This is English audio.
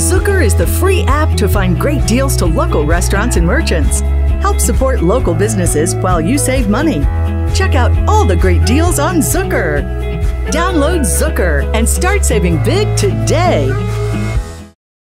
Xooker is the free app to find great deals to local restaurants and merchants. Help support local businesses while you save money. Check out all the great deals on Xooker. Download Xooker and start saving big today.